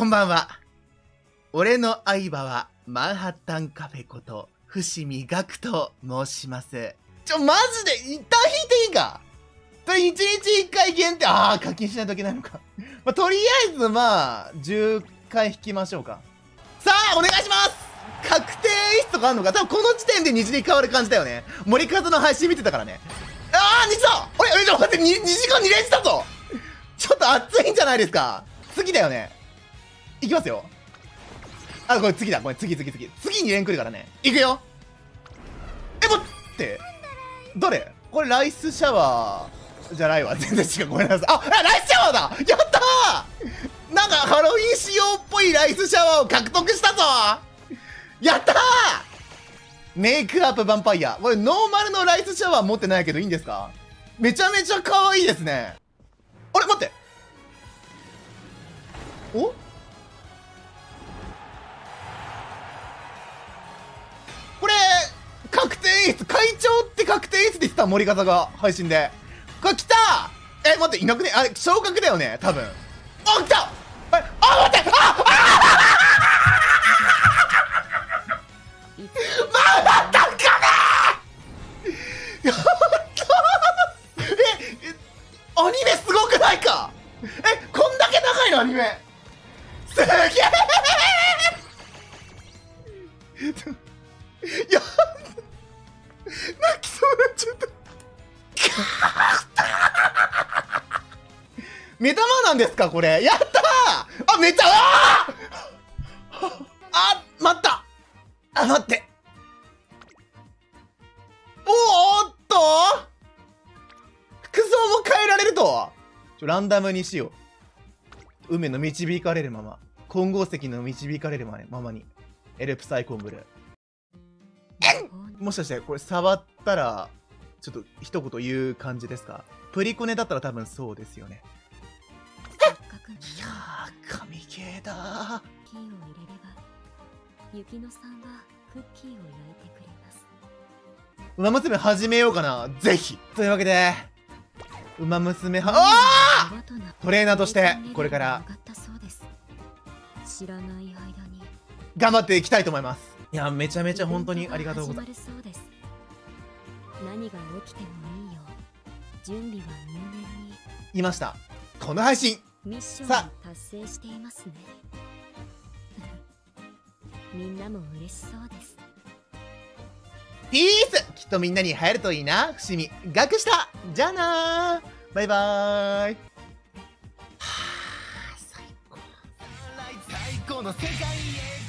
こんばんは。俺の相場はマンハッタンカフェこと伏見学と申します。ちょ、マジで一旦引いていいか？と、一日一回限定、ああ、課金しないといけないのか。まあ、とりあえず、まあ、10回引きましょうか。さあ、お願いします確定演出とかあんのか？多分この時点で虹に変わる感じだよね。森風の配信見てたからね。ああ、虹だあれ、え、ちょ、待って、2, 2時間2連したぞちょっと熱いんじゃないですか？次だよね。いきますよ。あ、これ次だ。これ次次次。次に連来るからね。いくよえ、待って。誰？これライスシャワーじゃないわ。全然違う。ごめんなさい。あ、あライスシャワーだやったーなんかハロウィン仕様っぽいライスシャワーを獲得したぞやったーメイクアップヴァンパイア。これノーマルのライスシャワー持ってないけどいいんですか？めちゃめちゃ可愛いですね。あれ？待って演出、会長って確定演出で言ってた森方が配信で。これ来た！え、待って、いなくね？あれ、昇格だよね？多分。あ、来た、あ、待って！ああまだったんかねやったーえ、えアニメすごくないかえ、こんだけ長いのアニメすげえ目玉なんですかこれ。やったー！あめっちゃあー！あ待った。あ待って。おーっと！服装も変えられると？ちょランダムにしよう。運命の導かれるまま。混合石の導かれるままに。エルプサイコンブル。もしかしてこれ触ったらちょっと一言言う感じですか？プリコネだったら多分そうですよねいやー神ゲーだ。キーを入れれば雪乃さんはクッキーを焼いてくれます。ウマ娘始めようかな。ぜひ。というわけでウマ娘はああトレーナーとしてこれから知らない間に頑張っていきたいと思います。いやめちゃめちゃ本当にありがとうございます。何が起きてもいいよ準備は入念にいました。この配信ミッションさを達成していますね。みんなも嬉しそうです。ピース！きっとみんなに流行るといいな。伏見。学した！じゃあなー。バイバーイ。はあ最高最高。の世界へ